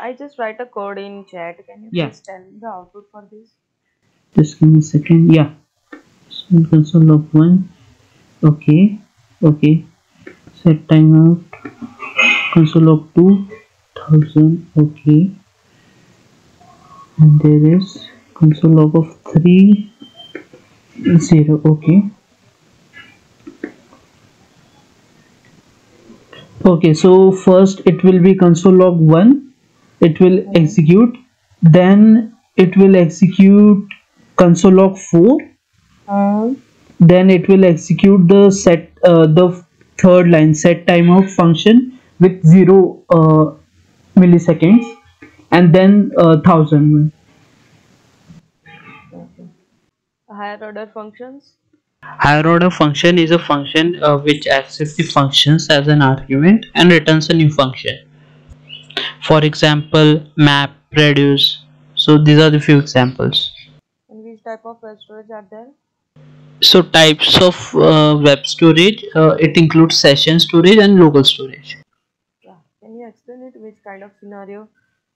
I just write a code in chat. Can you Yeah. please tell me the output for this? just give me a second. Yeah. So console log 1 okay. Okay. Set timeout console log 2 1000 okay. And there is console log of 3 0 okay. Okay. So first it will be console log 1 it will execute then it will execute console log 4 Um, then it will execute the set uh, the third line set timeout function with 0 uh, milliseconds and then uh, 1000 higher order functions. higher order function is a function uh, which accepts the functions as an argument and returns a new function for example map reduce so these are the few examples And which type of web storage are there? so types of uh, web storage uh, it includes session storage and local storage Yeah. Can you explain it? Which kind of scenario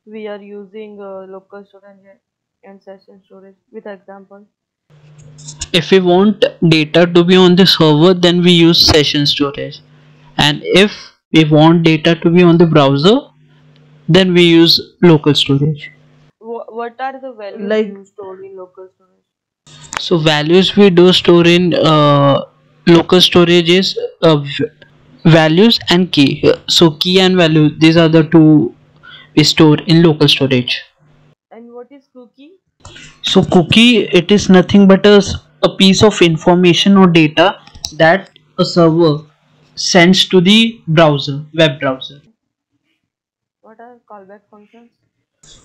we are using uh, local storage and session storage with example? if we want data to be on the server then we use session storage and if we want data to be on the browser then we use local storage what are the values Like- you store in local storage? so values we do store in uh, local storage is uh, values and key so key and value these are the two we store in local storage And what is cookie? so cookie it is nothing but a piece of information or data that a server sends to the browser web browser What are callback functions?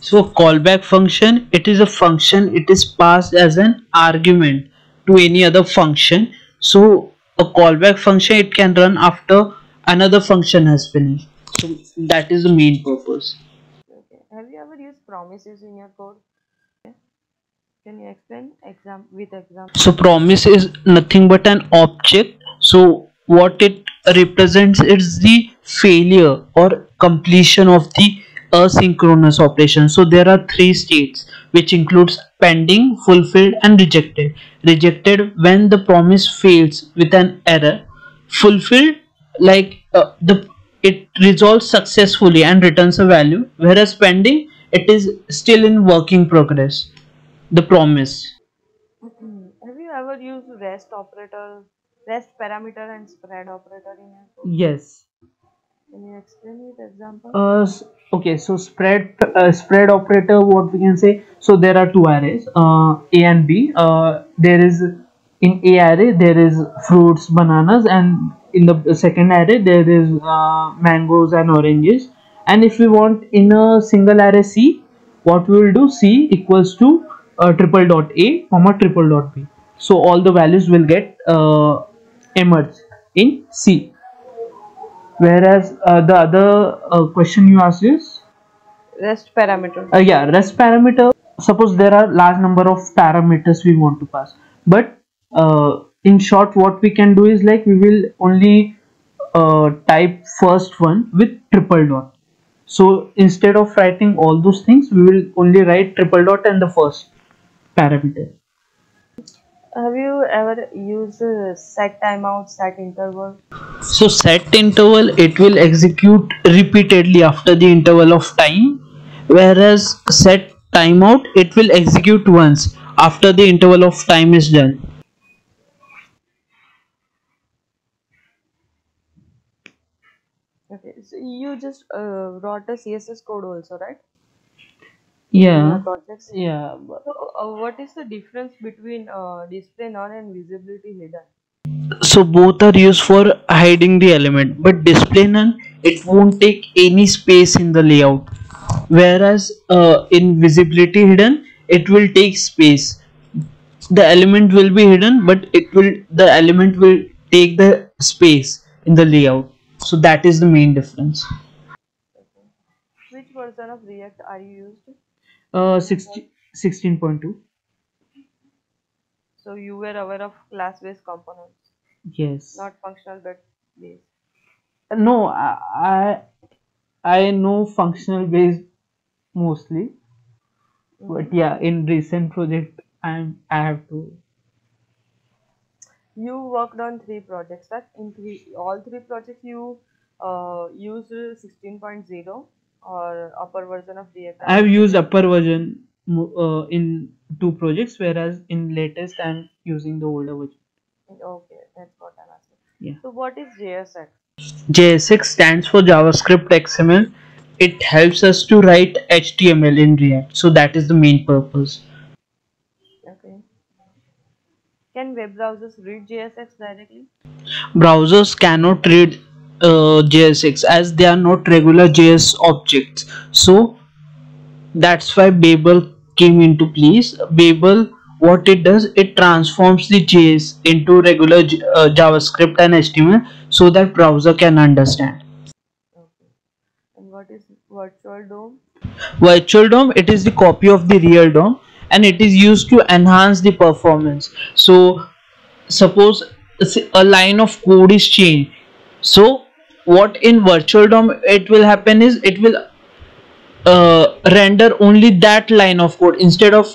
so callback function it is a function it is passed as an argument to any other function so a callback function it can run after another function has finished so that is the main purpose Okay. Have you ever used promises in your code? Okay. Can you explain exam with example? so promise is nothing but an object so what it represents is the failure or completion of the asynchronous operation. So there are three states which includes pending fulfilled and rejected. Rejected when the promise fails with an error. Fulfilled like uh, the it resolves successfully and returns a value. Whereas pending it is still in working progress. The promise. Have you ever used REST operator, REST parameter and spread operator in your yes. Can you explain with example? uh, okay so spread uh, spread operator what we can say so there are two arrays uh, a and b. Uh, there is in a array there is fruits bananas and in the second array there is uh, mangoes and oranges. And if we want in a single array c what we will do? C equals to uh, triple dot a comma triple dot b. So all the values will get uh, emerged in c whereas uh, the other uh, question you asked is? REST parameter. uh, yeah rest parameter. Suppose there are large number of parameters we want to pass. But uh, in short what we can do is like we will only uh, type first one with triple dot. So instead of writing all those things we will only write triple dot and the first parameter Have you ever used uh, set timeout, set interval? so set interval it will execute repeatedly after the interval of time whereas set timeout it will execute once after the interval of time is done Okay, so you just uh, wrote a CSS code also, right? Yeah projects. yeah So, uh, what is the difference between uh, display none and visibility hidden? so both are used for hiding the element but display none it won't take any space in the layout whereas uh, in visibility hidden it will take space the element will be hidden but it will the element will take the space in the layout so that is the main difference Which version of React are you used? Uh 60, 16.2 So you were aware of class-based components, yes not functional but based. no I, I know functional based mostly. Mhm. But yeah, in recent project, I'm I have to. You worked on three projects, right? In three, all three projects you uh, used 16.0 or upper version of React. I have used upper version uh, in two projects, whereas in latest I'm using the older version. Okay, that's what I'm asking. Yeah. So what is JSX? JSX stands for JavaScript XML. It helps us to write HTML in React. So that is the main purpose. Okay. Can web browsers read JSX directly? Browsers cannot read uh, JSX as they are not regular JS objects. So that's why Babel came into place. Babel, what it does, it transforms the JS into regular uh, JavaScript and HTML so that browser can understand. Okay. And what is virtual DOM? virtual DOM it is the copy of the real DOM and it is used to enhance the performance so suppose a line of code is changed so what in virtual DOM it will happen is it will uh, render only that line of code instead of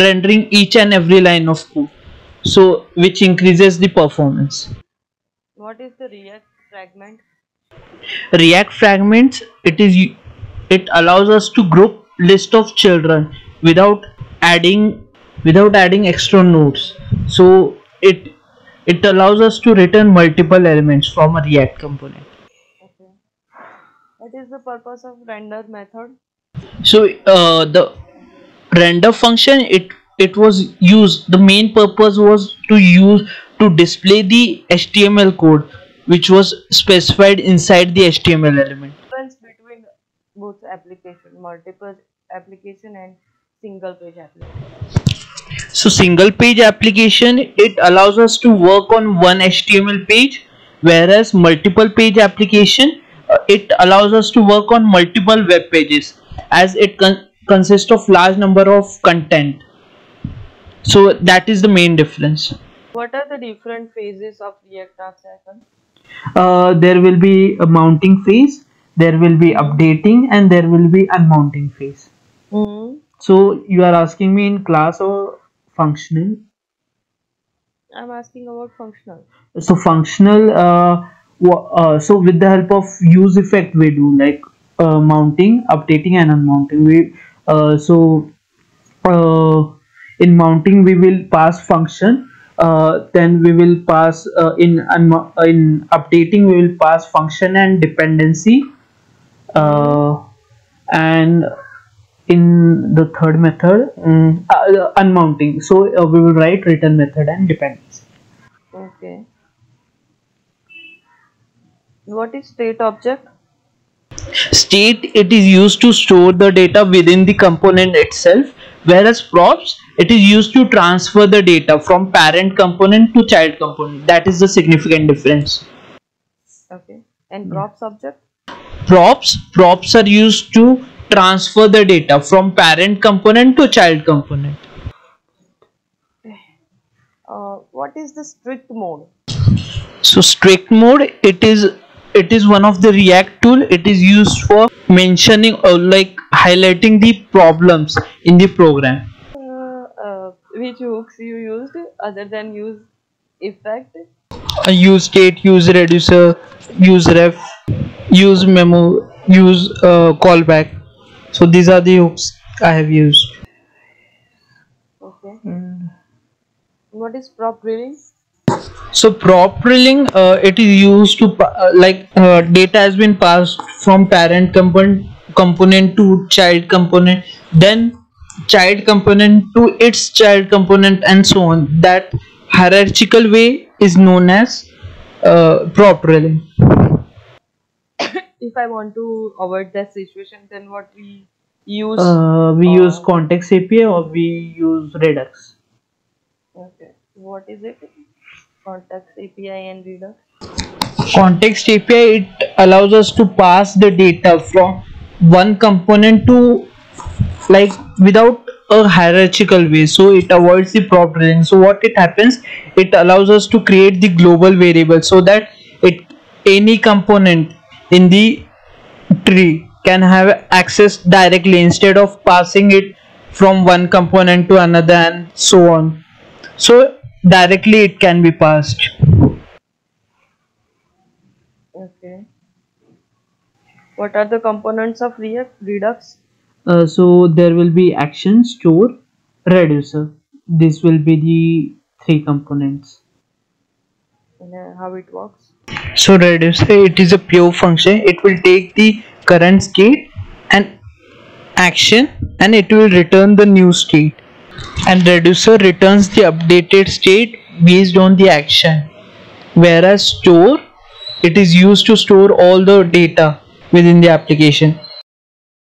rendering each and every line of code so which increases the performance What is the React fragment? react fragments it is it allows us to group list of children without adding without adding extra nodes so it it allows us to return multiple elements from a react component. What is the purpose of render method? so uh, the render function it it was used the main purpose was to use to display the html code which was specified inside the html element Difference between both application, multiple application and single page application. So single page application it allows us to work on one HTML page whereas multiple page application it allows us to work on multiple web pages as it con- consists of large number of content. So that is the main difference. What are the different phases of React App cycle? Uh, there will be a mounting phase, there will be updating and there will be unmounting phase. Mm-hmm. So you are asking me in class or functional? I'm asking about functional. so functional uh, wha- uh, so with the help of use effect we do like uh, mounting updating and unmounting. We uh, so uh, in mounting we will pass function uh, then we will pass in in updating we will pass function and dependency and in the third method uh, unmounting. So we will write return method and dependency. Okay. What is state object? state it is used to store the data within the component itself whereas props it is used to transfer the data from parent component to child component that is the significant difference Okay. And props object? props props are used to transfer the data from parent component to child component Uh, what is the strict mode? so strict mode it is it is one of the react tool it is used for mentioning or like highlighting the problems in the program Uh, uh, which hooks you used other than use effect? uh, use state use reducer use ref use memo use uh, callback so these are the hooks i have used Okay. What is prop? So prop drilling uh, it is used to uh, like uh, data has been passed from parent component component to child component then child component to its child component and so on that hierarchical way is known as uh, prop drilling If I want to avoid that situation, then what we use? uh, we use Uh, context api or we use redux okay. What is it? Context API and Redux. context api it allows us to pass the data from one component to like without a hierarchical way. So it avoids the drilling so what it happens it allows us to create the global variable so that it any component in the tree can have access directly instead of passing it from one component to another and so on. So directly it can be passed Okay. What are the components of React Redux? Uh, so there will be action store reducer this will be the three components And uh, how it works? so reducer it is a pure function it will take the current state and action and it will return the new state and reducer returns the updated state based on the action. Whereas store it is used to store all the data within the application